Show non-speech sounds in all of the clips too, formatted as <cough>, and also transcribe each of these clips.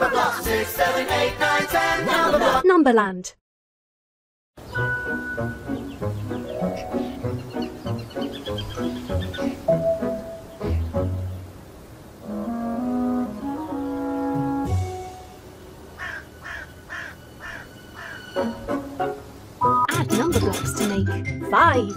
Number block six, seven, eight, nine, ten. Number block. Numberland. Add number blocks to make five.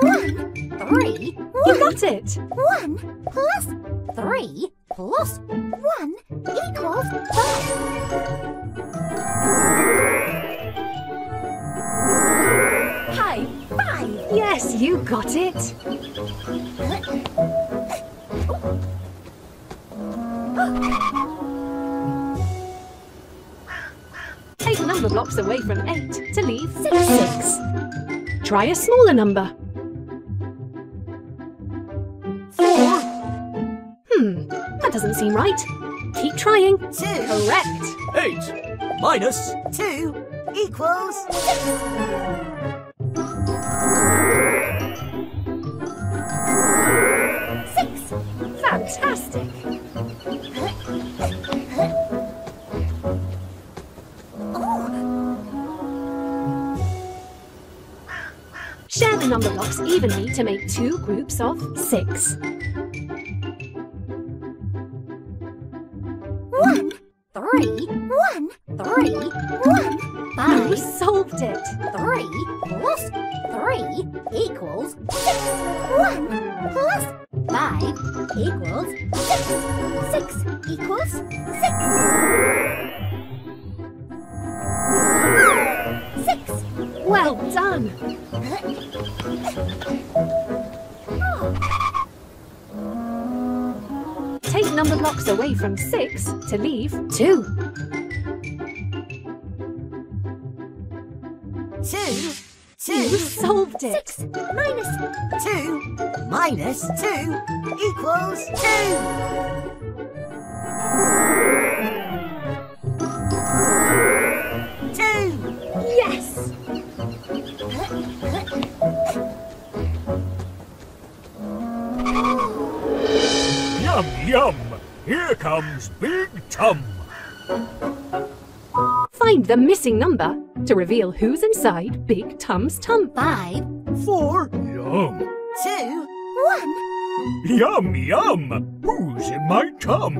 One, three, You got it! one plus three plus one equals five. High Five. Yes, you got it! Take number blocks away from eight to leave six. Try a smaller number. Seem right. Keep trying. two, Correct. Eight minus two equals six. Six. Fantastic. Share the number blocks evenly to make two groups of six. Three, one, three, one, five. solved it. Three plus three equals six. One plus five equals six. Six equals six. Six. Well done. <laughs> The blocks away from 6 to leave 2. 2 2 you solved it. 6 minus 2 minus 2 equals 2. Comes Big Tum! Find the missing number to reveal who's inside Big Tum's tum. Five, Four! Yum! two, one, Yum yum! Who's in my tum?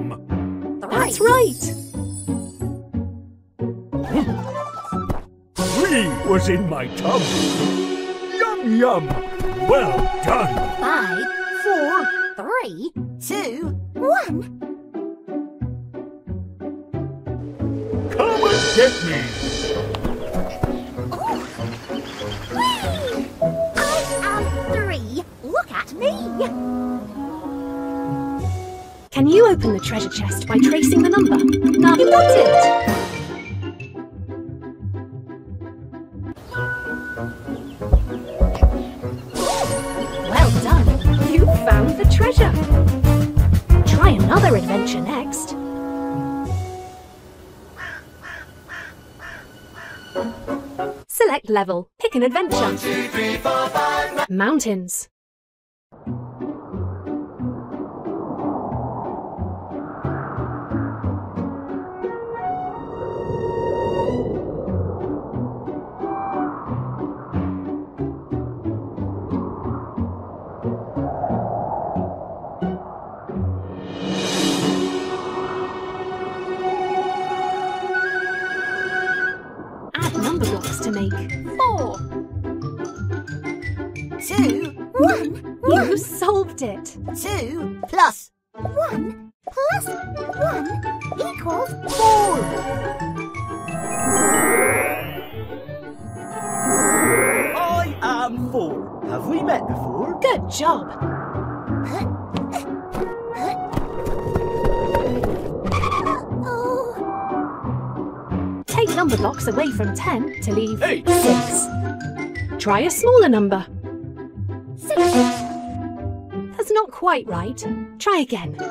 three. That's right. Three was in my tum! Yum yum! Well done! Five, Four! three, two, one. Get me! I am three. Look at me. Can you open the treasure chest by tracing the number? Now you got it. Well done. You found the treasure. Try another adventure next. Level. Pick an adventure. Two, three, four, five. Mountains. One, You solved it. two plus one plus one equals four. I am four. Have we met before? Good job. Oh, Take number blocks away from 10 to leave Eight. 6. Try a smaller number. six, That's not quite right. Try again. Four.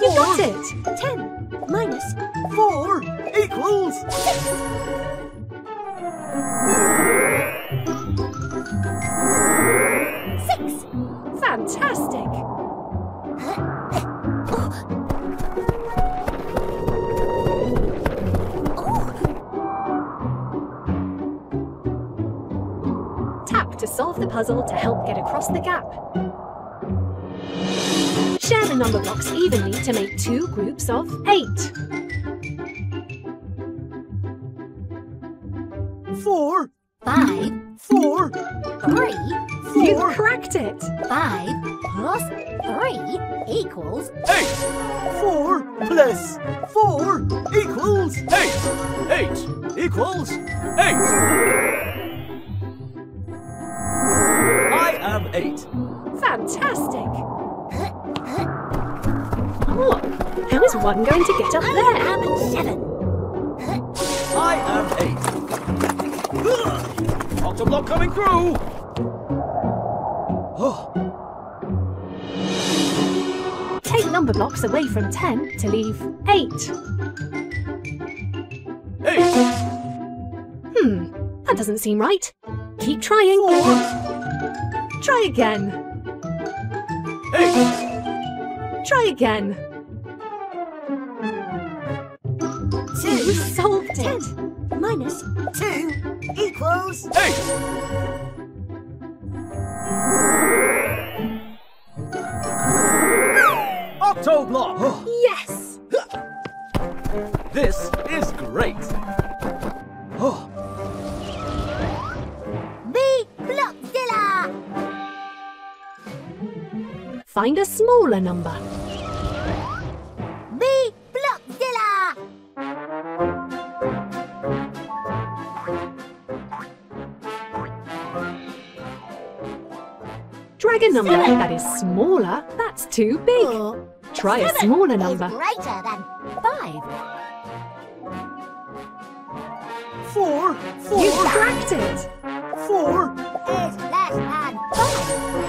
You got it! Ten minus four equals six. Six. Fantastic. Tap to solve the puzzle to help get across the gap. Share the number blocks evenly to make two groups of eight. Four, Five, four, three, You've four, cracked it! five plus three equals eight. Four plus four equals eight. Eight equals eight. I am eight. Fantastic! How is one going to get up there? I there? am seven. I am eight. Octoblock coming through. Oh, Take number blocks away from 10 to leave 8. eight, Hmm, that doesn't seem right. Keep trying. Try again. eight, Try again. It. minus two equals eight. Octoblock. Yes! This is great. Oh, B Blockzilla. Find a smaller number. Drag a number that is smaller. That's too big. Four Try a smaller number. greater than five. four, You four, cracked it. four. Is less than five.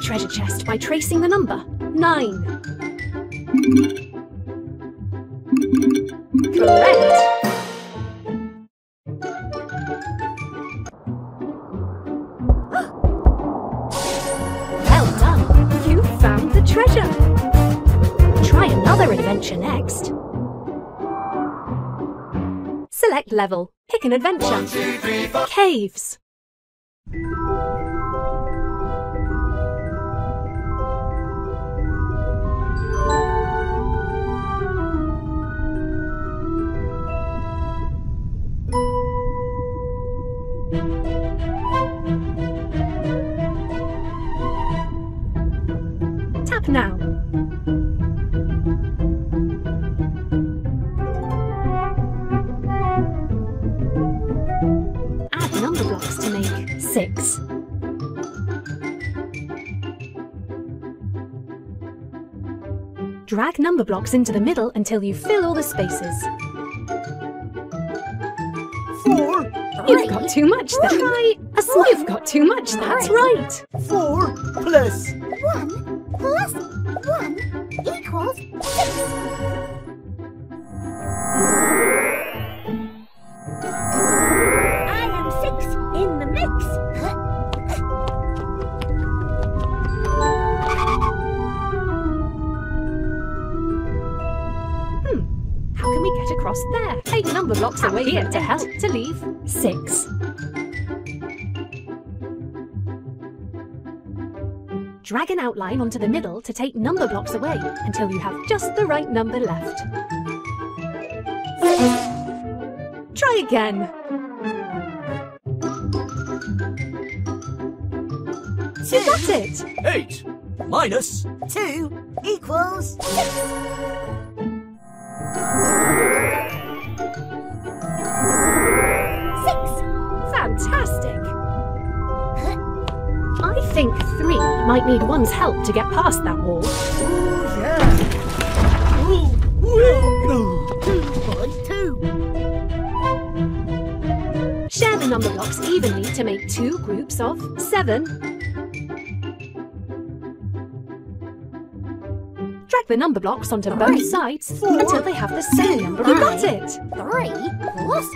Treasure chest by tracing the number? 9. Correct. <gasps> Well done. You found the treasure. Try another adventure next. Select level. Pick an adventure. Caves. Add blocks to make six. Drag number blocks into the middle until you fill all the spaces. Four, You've got too much there. Try a sm- You've got too much. That's right. four plus One plus here to help to leave six. Drag an outline onto the middle to take number blocks away until you have just the right number left. Try again. You got it. eight minus Two equals six. Might need one's help to get past that wall. Two by two. Share the number blocks evenly to make two groups of seven. Drag the number blocks onto both sides until they have the same number. You got it! Three plus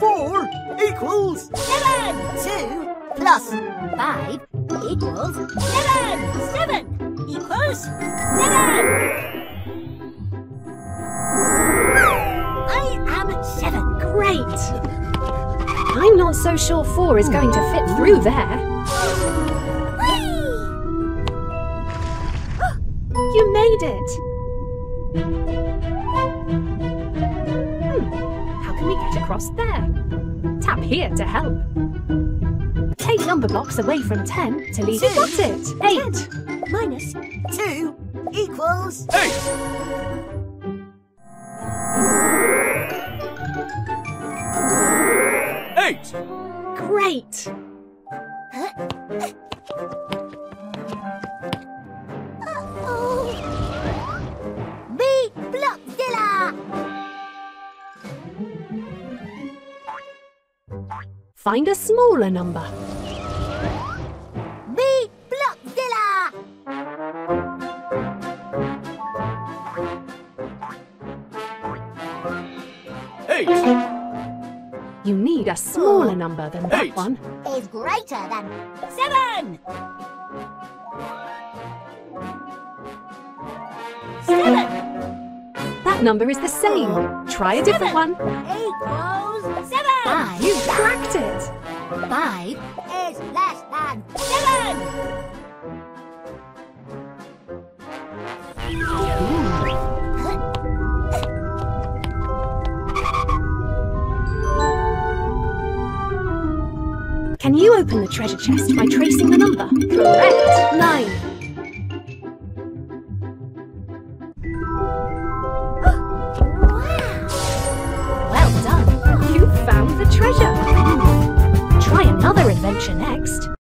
four equals seven. Two plus five equals seven. Seven equals seven. I am seven. Great! I'm not so sure four is going to fit through there. <gasps> You made it! Hmm, how can we get across there? Tap here to help. Take number blocks away from 10 till you Two. got it. 8. Minus two equals Eight. Eight. Great! oh. B Blockzilla. Find a smaller number. A smaller number than that Eight. one. is greater than seven. Seven That number is the same. Try a different one. equals seven. Ah, Five You cracked it. Five is less than seven. Can you open the treasure chest by tracing the number? Correct. Nine.